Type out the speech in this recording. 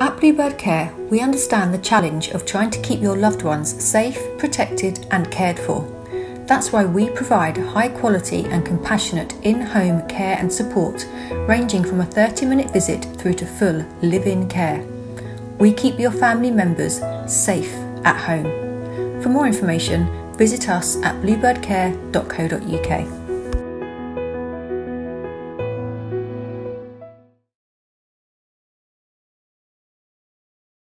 At Bluebird Care, we understand the challenge of trying to keep your loved ones safe, protected, and cared for. That's why we provide high quality and compassionate in home care and support, ranging from a 30 minute visit through to full live in care. We keep your family members safe at home. For more information, visit us at bluebirdcare.co.uk.